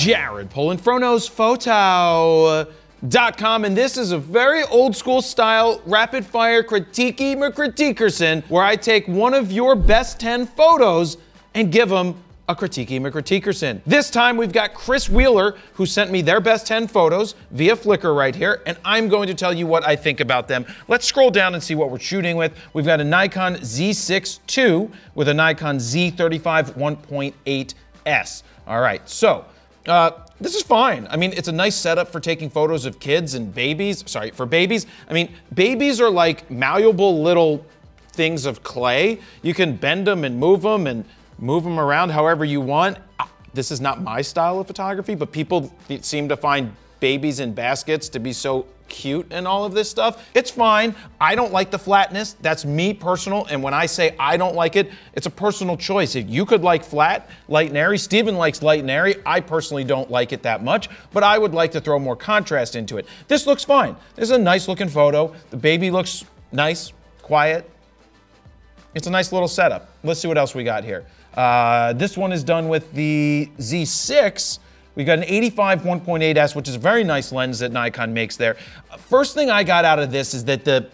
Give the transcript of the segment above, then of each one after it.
Jared Polin Frono's Photo.com, and this is a very old school style rapid fire critiquey McCritiquerson where I take one of your best 10 photos and give them a Critique McCritiquerson. This time we've got Chris Wheeler, who sent me their best 10 photos via Flickr right here, and I'm going to tell you what I think about them. Let's scroll down and see what we're shooting with. We've got a Nikon Z6 II with a Nikon Z35 1.8S. All right, so uh, this is fine. I mean, it's a nice setup for taking photos of kids and babies. Sorry, for babies. I mean, babies are like malleable little things of clay. You can bend them and move them and move them around however you want. Ah, this is not my style of photography, but people seem to find babies in baskets to be so cute and all of this stuff. It's fine. I don't like the flatness. That's me personal. And when I say I don't like it, it's a personal choice. If you could like flat, light and airy, Steven likes light and airy. I personally don't like it that much, but I would like to throw more contrast into it. This looks fine. This is a nice looking photo. The baby looks nice, quiet. It's a nice little setup. Let's see what else we got here. Uh, this one is done with the Z6. We got an 85 1.8s, which is a very nice lens that Nikon makes there. First thing I got out of this is that the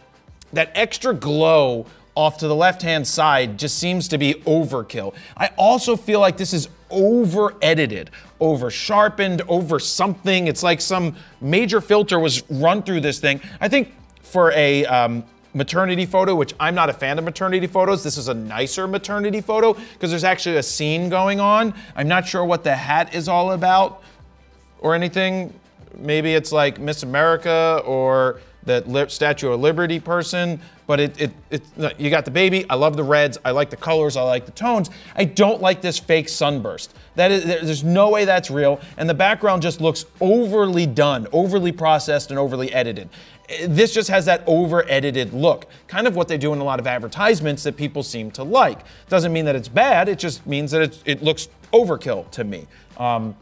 that extra glow off to the left-hand side just seems to be overkill. I also feel like this is over edited, over sharpened, over something. It's like some major filter was run through this thing. I think for a um, maternity photo, which I'm not a fan of maternity photos. This is a nicer maternity photo because there's actually a scene going on. I'm not sure what the hat is all about or anything. Maybe it's like Miss America or the Statue of Liberty person, but it, it, it, you got the baby. I love the reds. I like the colors. I like the tones. I don't like this fake sunburst. That is, there's no way that's real. And the background just looks overly done, overly processed, and overly edited this just has that over edited look, kind of what they do in a lot of advertisements that people seem to like. Doesn't mean that it's bad, it just means that it looks overkill to me. Um,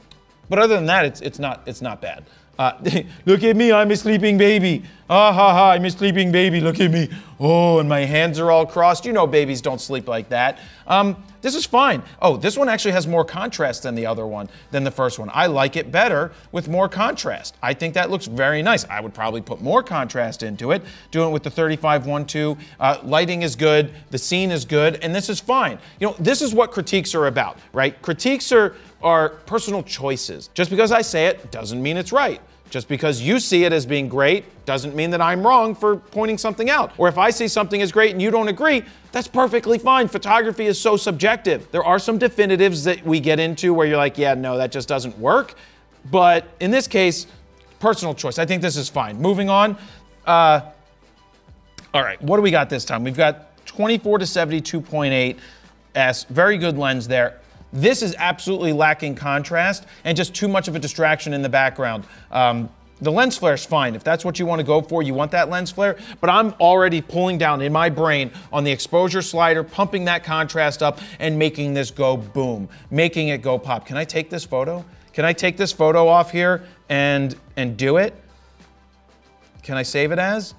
but other than that, it's, it's, not, it's not bad. Uh, look at me, I'm a sleeping baby. Ah ha ha, I'm a sleeping baby, look at me. Oh, and my hands are all crossed. You know babies don't sleep like that. Um, this is fine. Oh, this one actually has more contrast than the other one, than the first one. I like it better with more contrast. I think that looks very nice. I would probably put more contrast into it, doing it with the 35-1.2. Uh, lighting is good, the scene is good, and this is fine. You know, this is what critiques are about, right? Critiques are, are personal choices. Just because I say it doesn't mean it's right. Just because you see it as being great doesn't mean that I'm wrong for pointing something out. Or if I see something as great and you don't agree, that's perfectly fine. Photography is so subjective. There are some definitives that we get into where you're like, yeah, no, that just doesn't work. But in this case, personal choice. I think this is fine. Moving on. Uh, all right, what do we got this time? We've got 24 to 72.8 S, very good lens there. This is absolutely lacking contrast and just too much of a distraction in the background. Um, the lens flare is fine. If that's what you want to go for, you want that lens flare. But I'm already pulling down in my brain on the exposure slider, pumping that contrast up and making this go boom, making it go pop. Can I take this photo? Can I take this photo off here and, and do it? Can I save it as?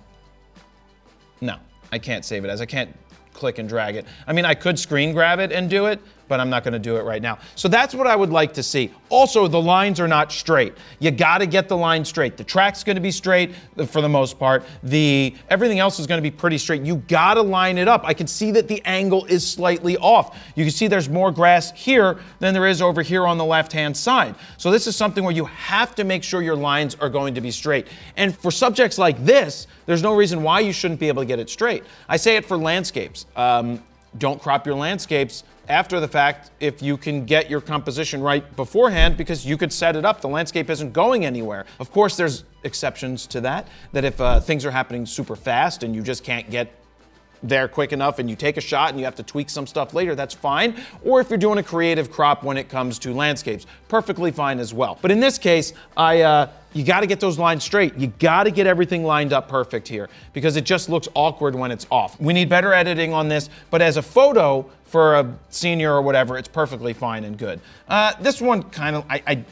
No, I can't save it as. I can't click and drag it. I mean, I could screen grab it and do it, but I'm not going to do it right now. So that's what I would like to see. Also, the lines are not straight. You got to get the line straight. The track's going to be straight for the most part. The everything else is going to be pretty straight. You got to line it up. I can see that the angle is slightly off. You can see there's more grass here than there is over here on the left-hand side. So this is something where you have to make sure your lines are going to be straight. And for subjects like this, there's no reason why you shouldn't be able to get it straight. I say it for landscapes. Um, don't crop your landscapes after the fact if you can get your composition right beforehand because you could set it up. The landscape isn't going anywhere. Of course, there's exceptions to that, that if uh, things are happening super fast and you just can't get there quick enough and you take a shot and you have to tweak some stuff later, that's fine. Or if you're doing a creative crop when it comes to landscapes, perfectly fine as well. But in this case, I, uh, you got to get those lines straight. You got to get everything lined up perfect here because it just looks awkward when it's off. We need better editing on this, but as a photo for a senior or whatever, it's perfectly fine and good. Uh, this one kind of, I, I,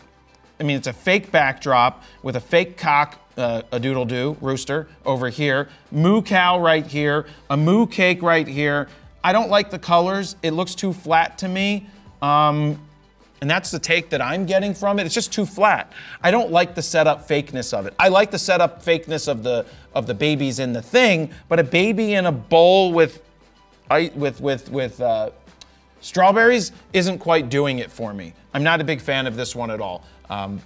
I mean, it's a fake backdrop with a fake cock uh, a doodle doo rooster over here, moo cow right here, a moo cake right here. I don't like the colors. It looks too flat to me. Um, And that's the take that I'm getting from it. It's just too flat. I don't like the setup fakeness of it. I like the setup fakeness of the of the babies in the thing, but a baby in a bowl with with with with uh, strawberries isn't quite doing it for me. I'm not a big fan of this one at all. Um,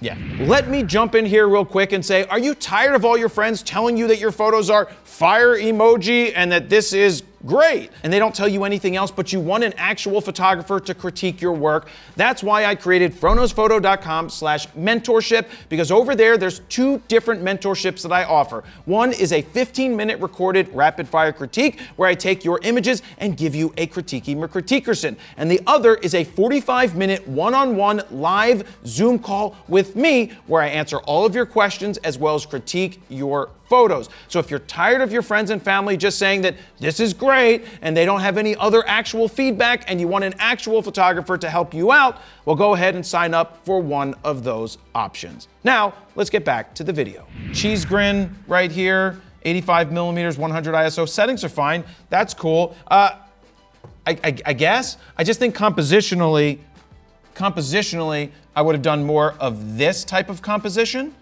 yeah. Let me jump in here real quick and say, are you tired of all your friends telling you that your photos are fire emoji and that this is great. And they don't tell you anything else, but you want an actual photographer to critique your work. That's why I created froknowsphoto.com slash mentorship, because over there, there's two different mentorships that I offer. One is a 15 minute recorded rapid fire critique where I take your images and give you a critiquey McCritiquerson. And the other is a 45 minute one on one live Zoom call with me where I answer all of your questions as well as critique your photos. So if you're tired of your friends and family just saying that this is great and they don't have any other actual feedback and you want an actual photographer to help you out, well, go ahead and sign up for one of those options. Now, let's get back to the video. Cheese grin right here, 85 millimeters, 100 ISO. Settings are fine. That's cool. Uh, I, I, I guess. I just think compositionally, compositionally, I would have done more of this type of composition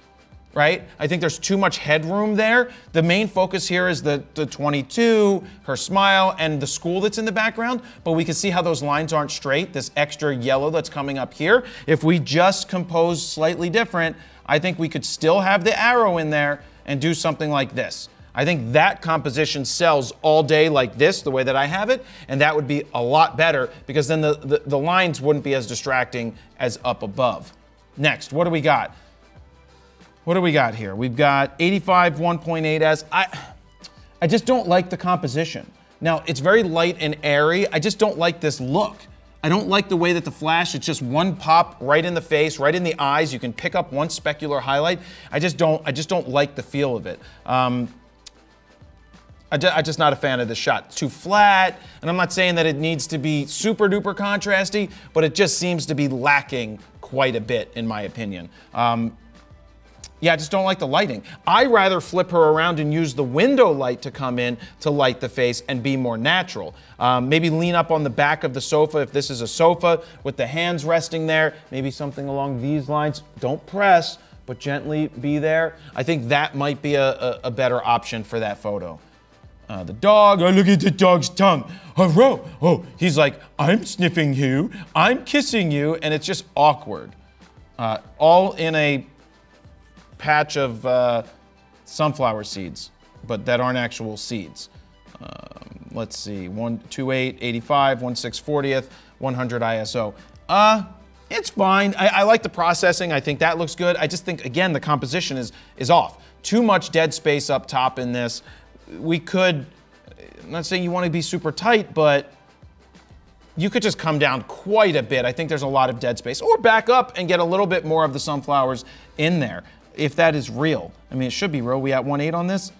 right? I think there's too much headroom there. The main focus here is the, the 22, her smile, and the school that's in the background, but we can see how those lines aren't straight, this extra yellow that's coming up here. If we just compose slightly different, I think we could still have the arrow in there and do something like this. I think that composition sells all day like this, the way that I have it, and that would be a lot better because then the, the, the lines wouldn't be as distracting as up above. Next, what do we got? What do we got here? We've got 85 1.8S. I, I just don't like the composition. Now, it's very light and airy. I just don't like this look. I don't like the way that the flash, it's just one pop right in the face, right in the eyes. You can pick up one specular highlight. I just don't, I just don't like the feel of it. Um, I am just not a fan of this shot. Too flat, and I'm not saying that it needs to be super duper contrasty, but it just seems to be lacking quite a bit, in my opinion. Um, yeah, I just don't like the lighting. I rather flip her around and use the window light to come in to light the face and be more natural. Um, maybe lean up on the back of the sofa if this is a sofa with the hands resting there. Maybe something along these lines. Don't press, but gently be there. I think that might be a, a, a better option for that photo. Uh, the dog, oh, look at the dog's tongue. Oh, oh, he's like, I'm sniffing you, I'm kissing you, and it's just awkward. Uh, all in a patch of uh, sunflower seeds, but that aren't actual seeds. Um, let's see, 128, 85, 1640th, 100 ISO. Uh, it's fine. I, I, like the processing. I think that looks good. I just think, again, the composition is, is off. Too much dead space up top in this. We could, I'm not saying you want to be super tight, but you could just come down quite a bit. I think there's a lot of dead space. Or back up and get a little bit more of the sunflowers in there if that is real. I mean, it should be real. We at 1.8 on this?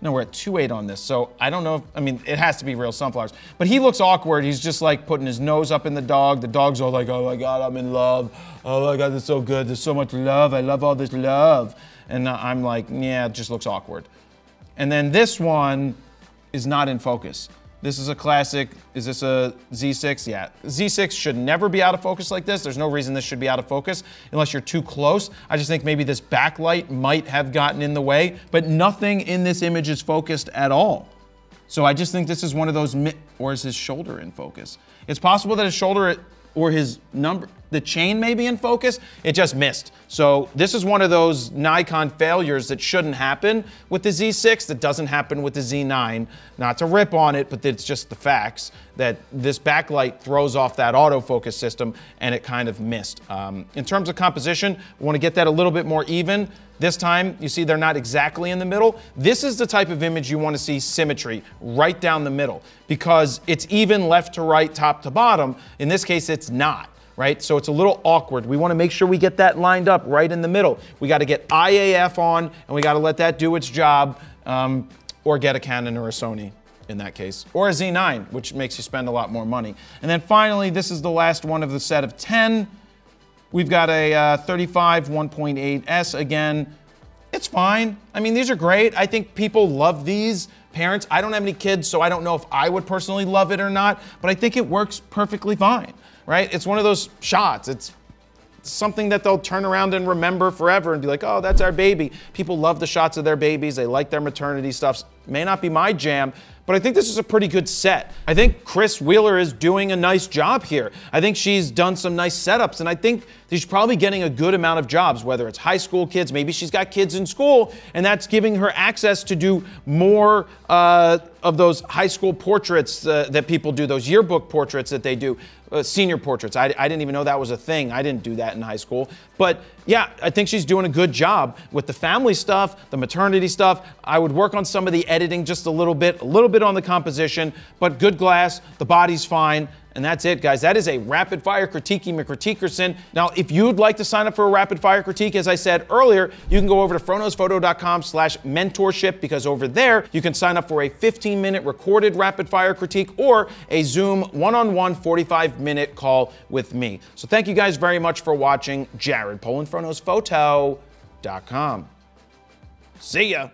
No, we're at 2.8 on this. So I don't know. If, I mean, it has to be real sunflowers. But he looks awkward. He's just like putting his nose up in the dog. The dog's all like, oh my God, I'm in love. Oh my God, this is so good. There's so much love. I love all this love. And I'm like, yeah, it just looks awkward. And then this one is not in focus. This is a classic. Is this a Z6? Yeah. Z6 should never be out of focus like this. There's no reason this should be out of focus unless you're too close. I just think maybe this backlight might have gotten in the way, but nothing in this image is focused at all. So I just think this is one of those, or is his shoulder in focus? It's possible that his shoulder or his number, the chain may be in focus, it just missed. So this is one of those Nikon failures that shouldn't happen with the Z6 that doesn't happen with the Z9. Not to rip on it, but it's just the facts that this backlight throws off that autofocus system and it kind of missed. Um, in terms of composition, we want to get that a little bit more even. This time, you see they're not exactly in the middle. This is the type of image you want to see symmetry right down the middle because it's even left to right, top to bottom. In this case, it's not right? So it's a little awkward. We want to make sure we get that lined up right in the middle. We got to get IAF on, and we got to let that do its job, um, or get a Canon or a Sony in that case, or a Z9, which makes you spend a lot more money. And then finally, this is the last one of the set of 10. We've got a uh, 35 1.8S again. It's fine. I mean, these are great. I think people love these. Parents, I don't have any kids, so I don't know if I would personally love it or not, but I think it works perfectly fine. Right? It's one of those shots. It's something that they'll turn around and remember forever and be like, oh, that's our baby. People love the shots of their babies. They like their maternity stuff. May not be my jam, but I think this is a pretty good set. I think Chris Wheeler is doing a nice job here. I think she's done some nice setups, and I think she's probably getting a good amount of jobs, whether it's high school kids, maybe she's got kids in school, and that's giving her access to do more uh, of those high school portraits uh, that people do, those yearbook portraits that they do uh, senior portraits. I, I, didn't even know that was a thing. I didn't do that in high school. But yeah, I think she's doing a good job with the family stuff, the maternity stuff. I would work on some of the editing just a little bit, a little bit on the composition, but good glass, the body's fine. And that's it, guys. That is a rapid fire critiquing McCritiquerson. Now, if you'd like to sign up for a rapid fire critique, as I said earlier, you can go over to froknowsphoto.com slash mentorship because over there you can sign up for a 15 minute recorded rapid fire critique or a Zoom one on one 45 minute call with me. So thank you guys very much for watching. Jared Polin, froknowsphoto.com. See ya.